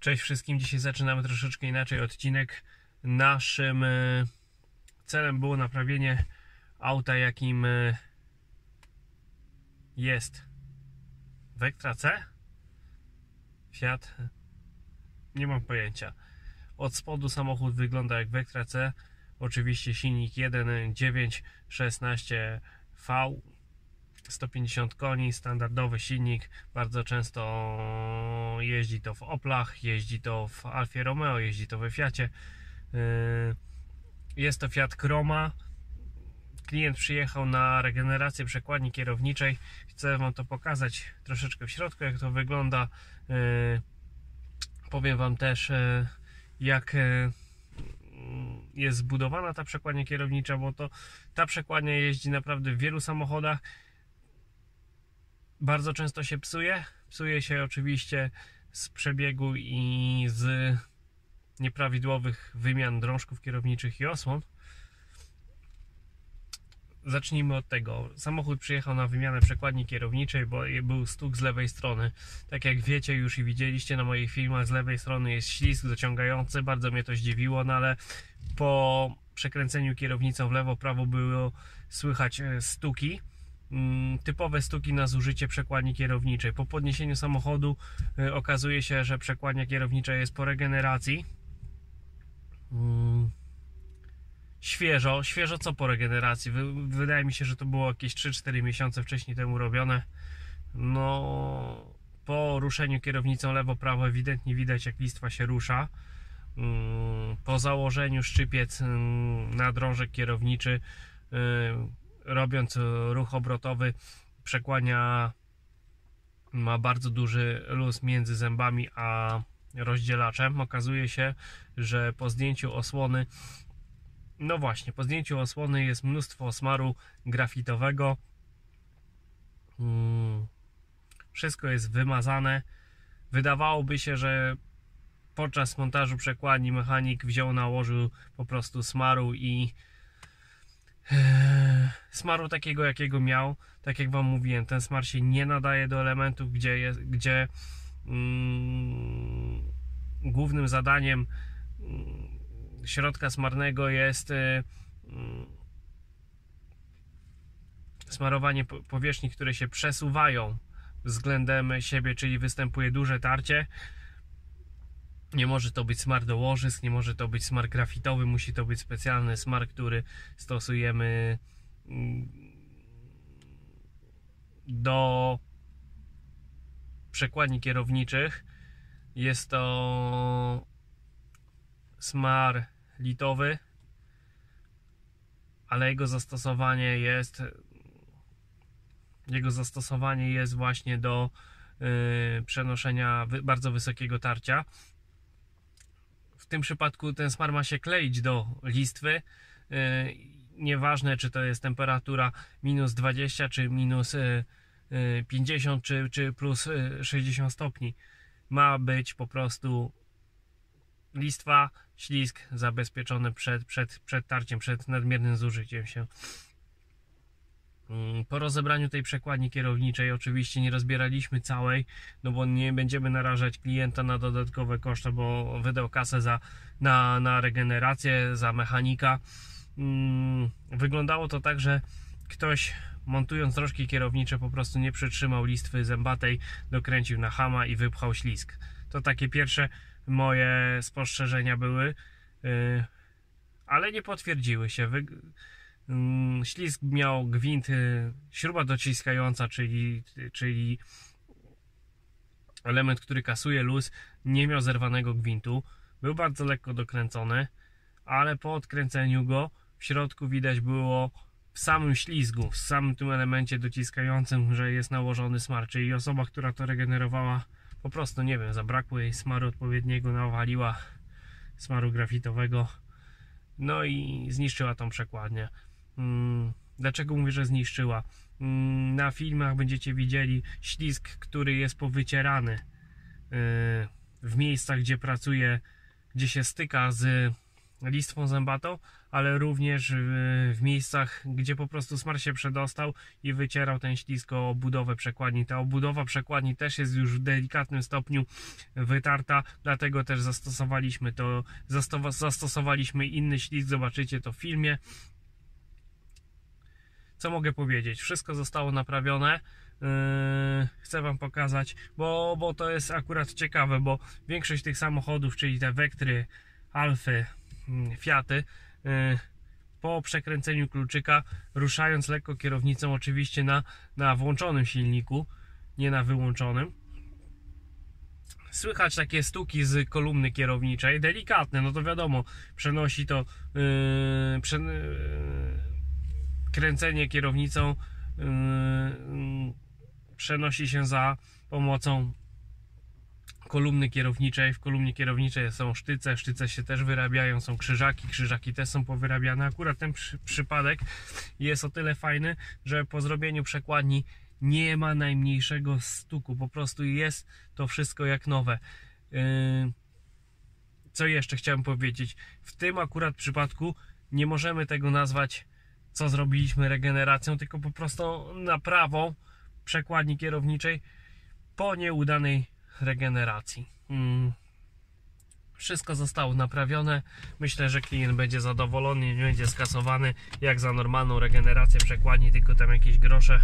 Cześć wszystkim, dzisiaj zaczynamy troszeczkę inaczej odcinek. Naszym e, celem było naprawienie auta, jakim e, jest Vectra C? Fiat? Nie mam pojęcia. Od spodu samochód wygląda jak Vectra C. Oczywiście silnik 1.9 16V 150 koni, standardowy silnik, bardzo często jeździ to w Oplach, jeździ to w Alfie Romeo, jeździ to we Fiacie. Yy, jest to Fiat Chroma. Klient przyjechał na regenerację przekładni kierowniczej. Chcę Wam to pokazać troszeczkę w środku, jak to wygląda. Yy, powiem Wam też, yy, jak jest zbudowana ta przekładnia kierownicza, bo to ta przekładnia jeździ naprawdę w wielu samochodach bardzo często się psuje. Psuje się oczywiście z przebiegu i z nieprawidłowych wymian drążków kierowniczych i osłon. Zacznijmy od tego. Samochód przyjechał na wymianę przekładni kierowniczej, bo był stuk z lewej strony. Tak jak wiecie już i widzieliście na moich filmach, z lewej strony jest ślizg dociągający. Bardzo mnie to zdziwiło, no ale po przekręceniu kierownicą w lewo, prawo było słychać e, stuki typowe stuki na zużycie przekładni kierowniczej. Po podniesieniu samochodu y, okazuje się, że przekładnia kierownicza jest po regeneracji. Mm, świeżo, świeżo co po regeneracji? Wydaje mi się, że to było jakieś 3-4 miesiące wcześniej temu robione. No, po ruszeniu kierownicą lewo-prawo ewidentnie widać jak listwa się rusza. Mm, po założeniu szczypiec na drążek kierowniczy y, robiąc ruch obrotowy przekłania ma bardzo duży luz między zębami a rozdzielaczem. Okazuje się, że po zdjęciu osłony no właśnie, po zdjęciu osłony jest mnóstwo smaru grafitowego. Hmm. Wszystko jest wymazane. Wydawałoby się, że podczas montażu przekładni mechanik wziął, nałożył po prostu smaru i smaru takiego jakiego miał, tak jak wam mówiłem, ten smar się nie nadaje do elementów, gdzie, jest, gdzie mm, głównym zadaniem mm, środka smarnego jest y, mm, smarowanie powierzchni, które się przesuwają względem siebie, czyli występuje duże tarcie nie może to być smar do łożysk, nie może to być smar grafitowy, musi to być specjalny smar, który stosujemy mm, do przekładni kierowniczych. Jest to smar litowy, ale jego zastosowanie jest jego zastosowanie jest właśnie do yy, przenoszenia wy, bardzo wysokiego tarcia w tym przypadku ten smar ma się kleić do listwy. Y, nieważne, czy to jest temperatura minus 20, czy minus 50, y, y, czy, czy plus 60 stopni. Ma być po prostu listwa, ślisk zabezpieczony przed, przed, przed tarciem, przed nadmiernym zużyciem się. Mm, po rozebraniu tej przekładni kierowniczej oczywiście nie rozbieraliśmy całej, no bo nie będziemy narażać klienta na dodatkowe koszty, bo wydał kasę za, na, na regenerację, za mechanika. Mm, wyglądało to tak, że ktoś montując drożki kierownicze po prostu nie przytrzymał listwy zębatej, dokręcił na hama i wypchał ślisk. To takie pierwsze moje spostrzeżenia były, y, ale nie potwierdziły się. Mm, ślizg miał gwint, y, śruba dociskająca, czyli, czyli element, który kasuje luz, nie miał zerwanego gwintu. Był bardzo lekko dokręcony, ale po odkręceniu go w środku widać było w samym ślizgu, w samym tym elemencie dociskającym, że jest nałożony smar, czyli osoba, która to regenerowała, po prostu nie wiem, zabrakło jej smaru odpowiedniego, nawaliła smaru grafitowego, no i zniszczyła tą przekładnię. Mm, dlaczego mówię, że zniszczyła? Mm, na filmach będziecie widzieli ślizg, który jest powycierany y, w miejscach, gdzie pracuje, gdzie się styka z listwą zębatą, ale również w, miejscach, gdzie po prostu smar się przedostał i wycierał ten ślisk o obudowę przekładni. Ta obudowa przekładni też jest już w delikatnym stopniu wytarta, dlatego też zastosowaliśmy to, zastosowaliśmy inny ślisk, zobaczycie to w filmie. Co mogę powiedzieć? Wszystko zostało naprawione. Yy, chcę Wam pokazać, bo, bo to jest akurat ciekawe, bo większość tych samochodów, czyli te Wektry, Alfy, mm, Fiaty, yy, po przekręceniu kluczyka, ruszając lekko kierownicą, oczywiście na, na włączonym silniku, nie na wyłączonym, słychać takie stuki z kolumny kierowniczej, delikatne, no to wiadomo, przenosi to yy, prze, yy, kręcenie kierownicą yy, przenosi się za pomocą kolumny kierowniczej. W kolumnie kierowniczej są sztyce, sztyce się też wyrabiają, są krzyżaki, krzyżaki też są powyrabiane. Akurat ten przy, przypadek jest o tyle fajny, że po zrobieniu przekładni nie ma najmniejszego stuku, po prostu jest to wszystko jak nowe. Yy, co jeszcze chciałem powiedzieć? W tym akurat przypadku nie możemy tego nazwać, co zrobiliśmy regeneracją, tylko po prostu naprawą przekładni kierowniczej po nieudanej regeneracji. Hmm. Wszystko zostało naprawione. Myślę, że klient będzie zadowolony, nie będzie skasowany jak za normalną regenerację przekładni, tylko tam jakieś grosze.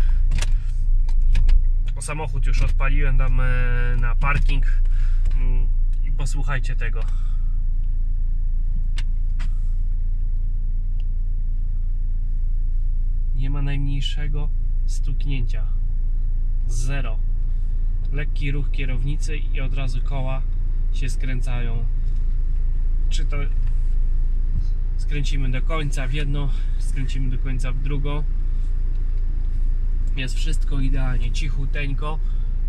O samochód już odpaliłem tam e, na parking hmm. i posłuchajcie tego. Nie ma najmniejszego stuknięcia zero. Lekki ruch kierownicy i od razu koła się skręcają. Czy to skręcimy do końca w jedną, skręcimy do końca w drugą. Jest wszystko idealnie, cichuteńko,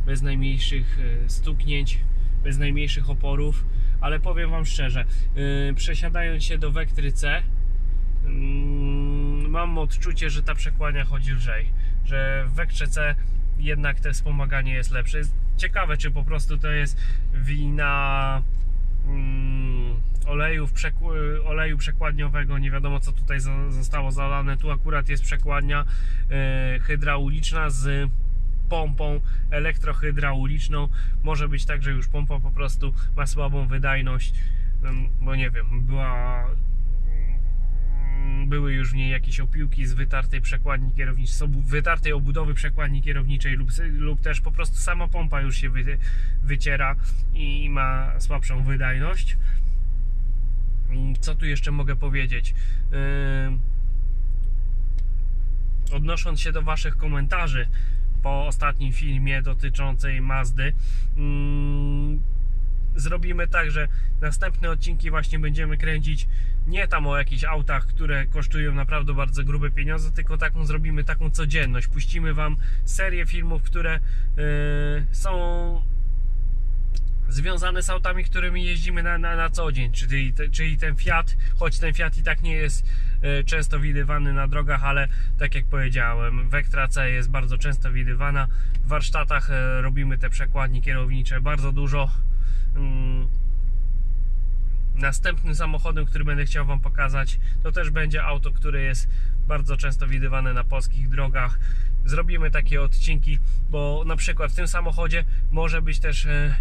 bez najmniejszych e, stuknięć, bez najmniejszych oporów, ale powiem Wam szczerze, yy, przesiadając się do Wektry C, yy, mam odczucie, że ta przekłania chodzi lżej, że w Wektrze C jednak te wspomaganie jest lepsze. Jest ciekawe, czy po prostu to jest wina mm, oleju, przekładniowego, nie wiadomo co tutaj zostało zalane. Tu akurat jest przekładnia e, hydrauliczna z pompą elektrohydrauliczną. Może być tak, że już pompa po prostu ma słabą wydajność, bo nie wiem, była były już w niej jakieś opiłki z wytartej przekładni kierowniczej, z wytartej obudowy przekładni kierowniczej lub, lub też po prostu sama pompa już się wy, wyciera i ma słabszą wydajność. Co tu jeszcze mogę powiedzieć? Yy, odnosząc się do Waszych komentarzy po ostatnim filmie dotyczącej Mazdy, yy, zrobimy tak, że następne odcinki właśnie będziemy kręcić nie tam o jakichś autach, które kosztują naprawdę bardzo grube pieniądze, tylko taką zrobimy taką codzienność. Puścimy Wam serię filmów, które yy, są związane z autami, którymi jeździmy na, na, na co dzień, czyli, te, czyli ten Fiat, choć ten Fiat i tak nie jest y, często widywany na drogach, ale tak jak powiedziałem, Vectra C jest bardzo często widywana. W warsztatach y, robimy te przekładnie kierownicze bardzo dużo. Y, Następnym samochodem, który będę chciał Wam pokazać, to też będzie auto, które jest bardzo często widywane na polskich drogach. Zrobimy takie odcinki, bo na przykład w tym samochodzie może być też e,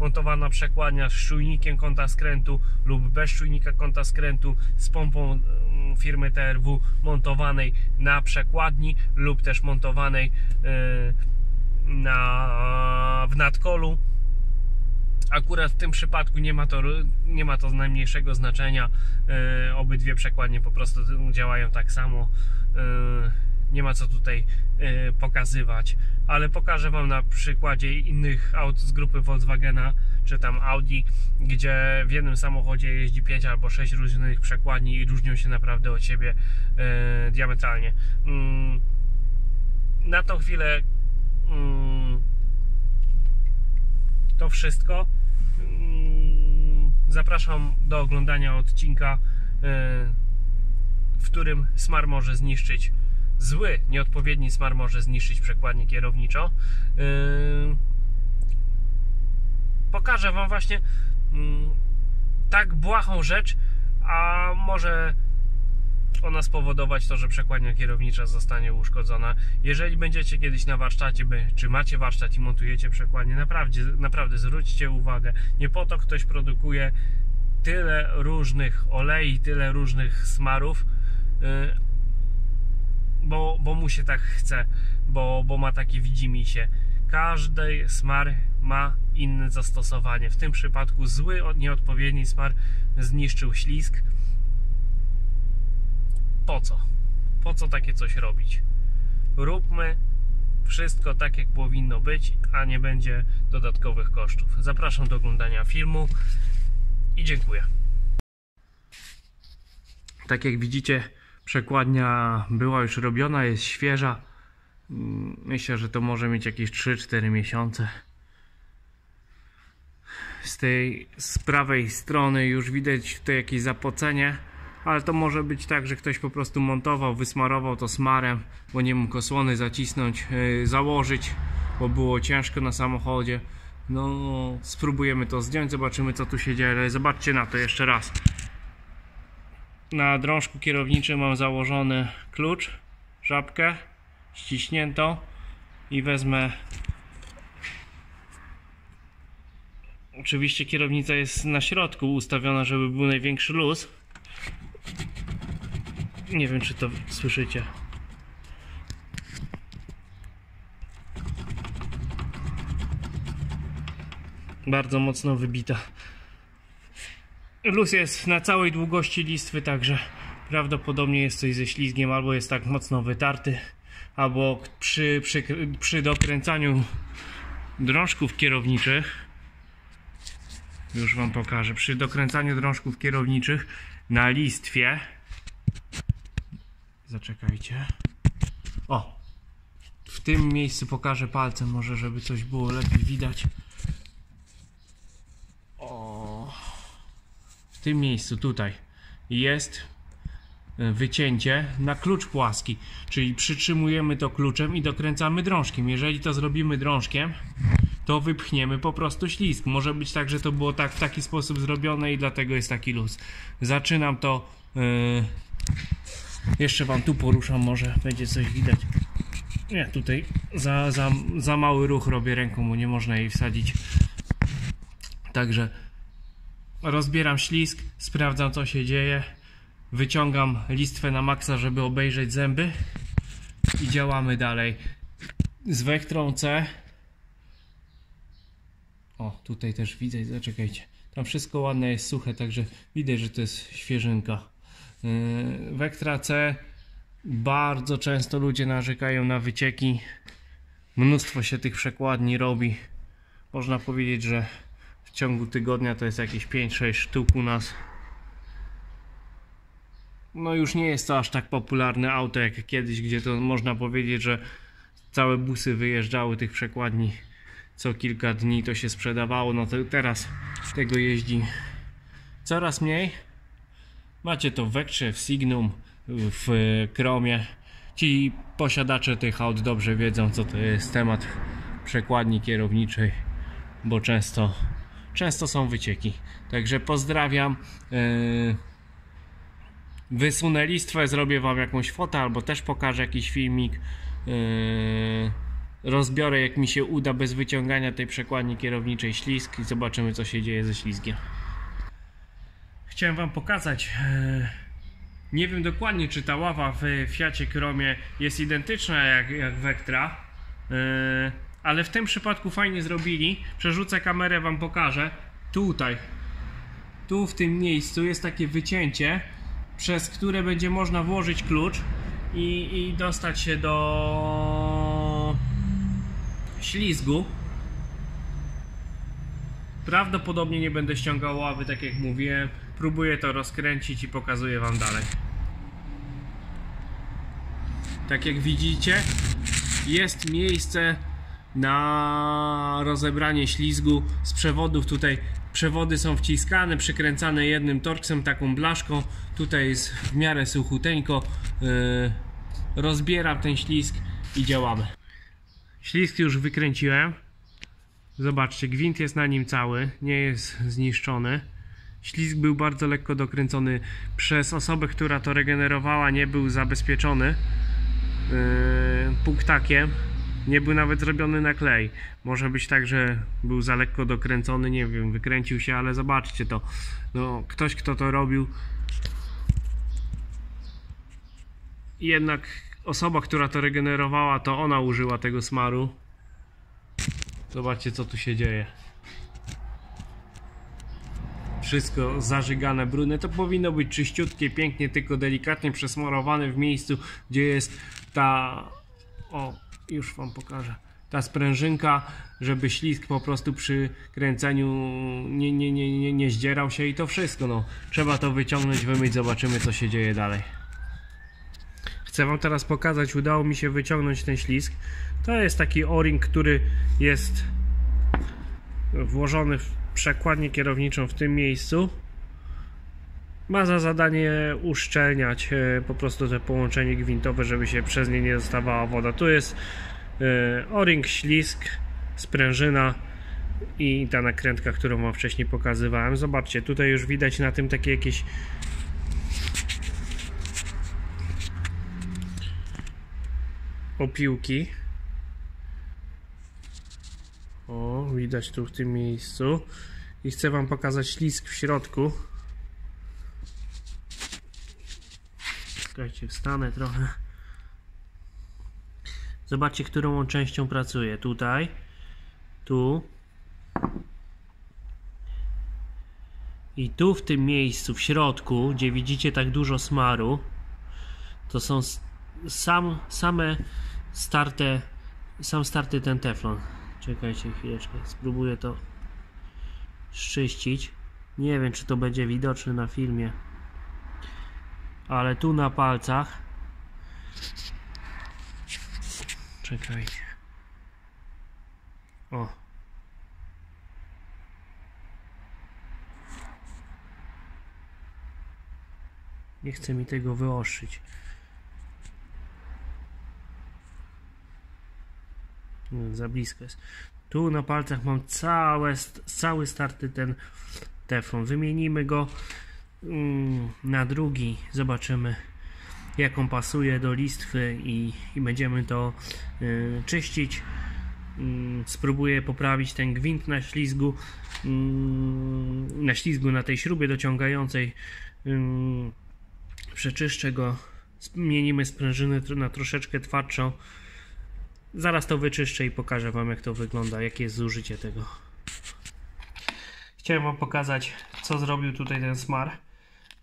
montowana przekładnia z czujnikiem kąta skrętu lub bez czujnika kąta skrętu z pompą mm, firmy TRW montowanej na przekładni lub też montowanej e, na, w nadkolu Akurat w tym przypadku nie ma to, nie ma to najmniejszego znaczenia. E, obydwie przekładnie po prostu działają tak samo. E, nie ma co tutaj e, pokazywać, ale pokażę Wam na przykładzie innych aut z grupy Volkswagena czy tam Audi, gdzie w jednym samochodzie jeździ 5 albo 6 różnych przekładni i różnią się naprawdę od siebie diametralnie. Mm, na tą chwilę mm, to wszystko. Mm, zapraszam do oglądania odcinka, e, w którym smar może zniszczyć zły, nieodpowiedni smar może zniszczyć przekładnię kierowniczą. E, pokażę Wam właśnie mm, tak błahą rzecz, a może ona spowodować to, że przekładnia kierownicza zostanie uszkodzona. Jeżeli będziecie kiedyś na warsztacie, czy macie warsztat i montujecie przekładnię, naprawdę, naprawdę zwróćcie uwagę. Nie po to ktoś produkuje tyle różnych olei, tyle różnych smarów, yy, bo, bo mu się tak chce, bo, bo ma takie widzimisię. Każdy smar ma inne zastosowanie. W tym przypadku zły, nieodpowiedni smar zniszczył ślizg. Po co? Po co takie coś robić? Róbmy wszystko tak, jak powinno być, a nie będzie dodatkowych kosztów. Zapraszam do oglądania filmu i dziękuję. Tak jak widzicie, przekładnia była już robiona, jest świeża. Myślę, że to może mieć jakieś 3-4 miesiące. Z tej z prawej strony już widać tutaj jakieś zapocenie, ale to może być tak, że ktoś po prostu montował, wysmarował to smarem, bo nie mógł osłony zacisnąć, yy, założyć, bo było ciężko na samochodzie. No, spróbujemy to zdjąć, zobaczymy co tu się dzieje, zobaczcie na to jeszcze raz. Na drążku kierowniczym mam założony klucz, żabkę ściśniętą i wezmę Oczywiście kierownica jest na środku ustawiona, żeby był największy luz. Nie wiem, czy to słyszycie. Bardzo mocno wybita. Luz jest na całej długości listwy, także prawdopodobnie jest coś ze ślizgiem, albo jest tak mocno wytarty, albo przy, przy, przy dokręcaniu drążków kierowniczych już Wam pokażę. Przy dokręcaniu drążków kierowniczych na listwie. Zaczekajcie. O! W tym miejscu pokażę palcem, może żeby coś było lepiej widać. O! W tym miejscu, tutaj jest wycięcie na klucz płaski, czyli przytrzymujemy to kluczem i dokręcamy drążkiem. Jeżeli to zrobimy drążkiem, to wypchniemy po prostu ślizg. Może być tak, że to było tak w taki sposób zrobione i dlatego jest taki luz. Zaczynam to. Yy... Jeszcze wam tu poruszam, może będzie coś widać. Nie, tutaj za, za, za mały ruch robię ręką, bo nie można jej wsadzić. Także rozbieram ślizg, sprawdzam co się dzieje. Wyciągam listwę na maksa, żeby obejrzeć zęby i działamy dalej. Z wektrą C o, tutaj też widzę, zaczekajcie. Tam wszystko ładne jest suche, także widać, że to jest świeżynka. Yy, Vectra C bardzo często ludzie narzekają na wycieki. Mnóstwo się tych przekładni robi. Można powiedzieć, że w ciągu tygodnia to jest jakieś 5-6 sztuk u nas. No już nie jest to aż tak popularne auto jak kiedyś, gdzie to można powiedzieć, że całe busy wyjeżdżały tych przekładni co kilka dni to się sprzedawało, no to teraz tego jeździ coraz mniej. Macie to w Vectrze, w Signum, w Chromie. Ci posiadacze tych aut dobrze wiedzą, co to jest temat przekładni kierowniczej, bo często, często są wycieki. Także pozdrawiam. Yy, wysunę listwę, zrobię Wam jakąś fotę, albo też pokażę jakiś filmik. Yy, rozbiorę jak mi się uda bez wyciągania tej przekładni kierowniczej ślizg i zobaczymy co się dzieje ze ślizgiem. Chciałem Wam pokazać nie wiem dokładnie czy ta ława w Fiacie Chromie jest identyczna jak, jak Vectra ale w tym przypadku fajnie zrobili przerzucę kamerę Wam pokażę tutaj tu w tym miejscu jest takie wycięcie przez które będzie można włożyć klucz i, i dostać się do ślizgu. Prawdopodobnie nie będę ściągał ławy, tak jak mówiłem. Próbuję to rozkręcić i pokazuję Wam dalej. Tak jak widzicie, jest miejsce na rozebranie ślizgu z przewodów. Tutaj przewody są wciskane, przykręcane jednym torksem, taką blaszką. Tutaj jest w miarę suchuteńko. Yy, rozbieram ten ślizg i działamy. Ślizg już wykręciłem. Zobaczcie, gwint jest na nim cały, nie jest zniszczony. Ślizg był bardzo lekko dokręcony. Przez osobę, która to regenerowała, nie był zabezpieczony yy, punktakiem. Nie był nawet zrobiony na klej. Może być tak, że był za lekko dokręcony, nie wiem, wykręcił się, ale zobaczcie to. No, ktoś, kto to robił, jednak osoba, która to regenerowała, to ona użyła tego smaru. Zobaczcie, co tu się dzieje. Wszystko zażygane, brudne. To powinno być czyściutkie, pięknie, tylko delikatnie przesmarowane w miejscu, gdzie jest ta. O, już Wam pokażę. Ta sprężynka, żeby ślisk po prostu przy kręceniu nie, nie, nie, nie, nie zdzierał się i to wszystko. No. Trzeba to wyciągnąć, wymyć, zobaczymy co się dzieje dalej. Chcę Wam teraz pokazać, udało mi się wyciągnąć ten ślisk. To jest taki o-ring, który jest włożony w przekładnię kierowniczą w tym miejscu. Ma za zadanie uszczelniać e, po prostu te połączenie gwintowe, żeby się przez nie nie dostawała woda. Tu jest e, o-ring, ślisk, sprężyna i ta nakrętka, którą Wam wcześniej pokazywałem. Zobaczcie, tutaj już widać na tym takie jakieś opiłki. O, widać tu w tym miejscu. I chcę Wam pokazać ślisk w środku. Czekajcie, wstanę trochę. Zobaczcie, którą on częścią pracuje. Tutaj, tu i tu w tym miejscu, w środku, gdzie widzicie tak dużo smaru, to są sam, same starte, sam starty ten teflon. Czekajcie chwileczkę, spróbuję to szczyścić. Nie wiem, czy to będzie widoczne na filmie, ale tu na palcach. Czekajcie. O. Nie chcę mi tego wyostrzyć. Za blisko jest. Tu na palcach mam całe, cały starty ten teflon. Wymienimy go mm, na drugi. Zobaczymy jaką pasuje do listwy i, i będziemy to y, czyścić. Y, spróbuję poprawić ten gwint na ślizgu, y, na ślizgu na tej śrubie dociągającej. Przeczyszczę go, zmienimy sprężynę na troszeczkę twardszą. Zaraz to wyczyszczę i pokażę Wam jak to wygląda, jakie jest zużycie tego. Chciałem Wam pokazać co zrobił tutaj ten smar.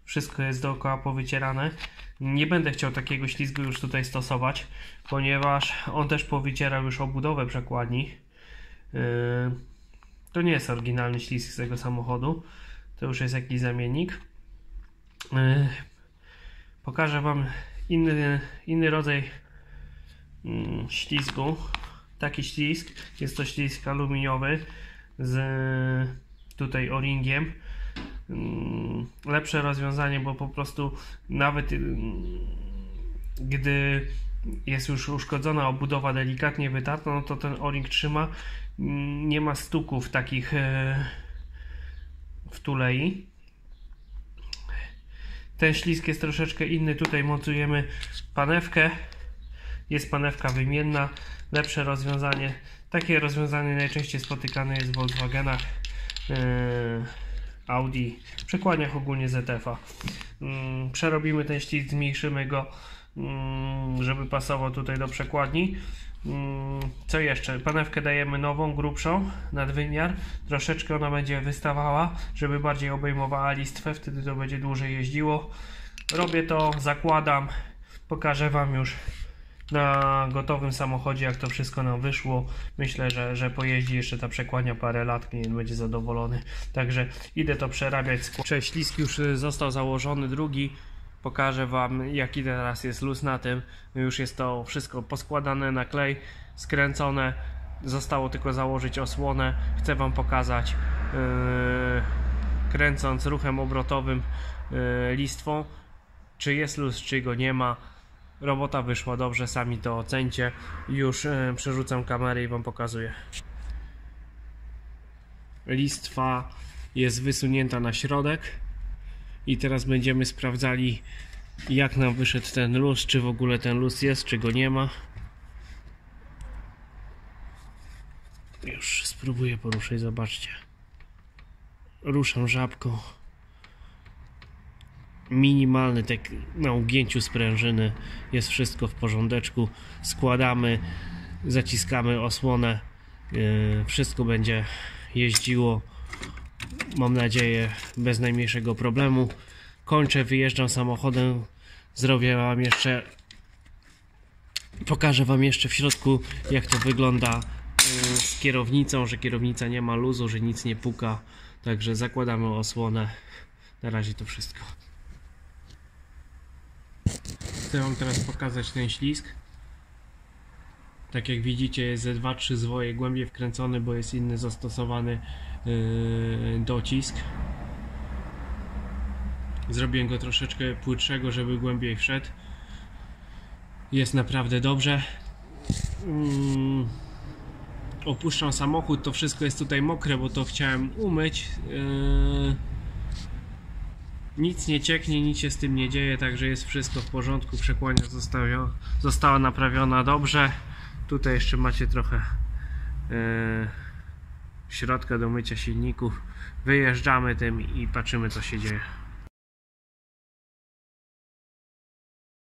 Wszystko jest dookoła powycierane. Nie będę chciał takiego ślizgu już tutaj stosować, ponieważ on też powycierał już obudowę przekładni. Yy, to nie jest oryginalny ślizg z tego samochodu. To już jest jakiś zamiennik. Yy, pokażę Wam inny, inny rodzaj ślizgu. Taki ślizg. Jest to ślizg aluminiowy z tutaj o-ringiem. Mm, lepsze rozwiązanie, bo po prostu nawet mm, gdy jest już uszkodzona obudowa delikatnie wytarta, no to ten o-ring trzyma. Nie ma stuków takich e, w tulei. Ten ślisk jest troszeczkę inny. Tutaj montujemy panewkę jest panewka wymienna, lepsze rozwiązanie. Takie rozwiązanie najczęściej spotykane jest w Volkswagenach, yy, Audi, przekładniach ogólnie ZF-a. Yy, przerobimy ten ślizg, zmniejszymy go, yy, żeby pasował tutaj do przekładni. Yy, co jeszcze? Panewkę dajemy nową, grubszą, nadwymiar. Troszeczkę ona będzie wystawała, żeby bardziej obejmowała listwę, wtedy to będzie dłużej jeździło. Robię to, zakładam, pokażę Wam już na gotowym samochodzie, jak to wszystko nam wyszło. Myślę, że, że pojeździ jeszcze ta przekładnia parę lat, klient będzie zadowolony. Także idę to przerabiać. Cześć, ślisk już y, został założony, drugi. Pokażę Wam, jaki teraz jest luz na tym. Już jest to wszystko poskładane na klej, skręcone. Zostało tylko założyć osłonę. Chcę Wam pokazać, yy, kręcąc ruchem obrotowym yy, listwą, czy jest luz, czy go nie ma Robota wyszła dobrze, sami to ocencie. Już e, przerzucam kamerę i Wam pokazuję. Listwa jest wysunięta na środek i teraz będziemy sprawdzali jak nam wyszedł ten luz, czy w ogóle ten luz jest, czy go nie ma. Już spróbuję poruszyć, zobaczcie. Ruszam żabką. Minimalny tak na ugięciu sprężyny jest wszystko w porządeczku. Składamy, zaciskamy osłonę. Yy, wszystko będzie jeździło. Mam nadzieję bez najmniejszego problemu. Kończę, wyjeżdżam samochodem. Zrobię wam jeszcze Pokażę Wam jeszcze w środku, jak to wygląda y, z kierownicą, że kierownica nie ma luzu, że nic nie puka. Także zakładamy osłonę. Na razie to wszystko. Chcę Wam teraz pokazać ten ślisk. Tak jak widzicie jest ze 2-3 zwoje głębiej wkręcony, bo jest inny zastosowany yy, docisk. Zrobiłem go troszeczkę płytszego, żeby głębiej wszedł. Jest naprawdę dobrze. Mm. Opuszczam samochód, to wszystko jest tutaj mokre, bo to chciałem umyć. Yy. Nic nie cieknie, nic się z tym nie dzieje, także jest wszystko w porządku. Przekłania została, została naprawiona dobrze. Tutaj jeszcze macie trochę yy, środka do mycia silników. Wyjeżdżamy tym i patrzymy co się dzieje.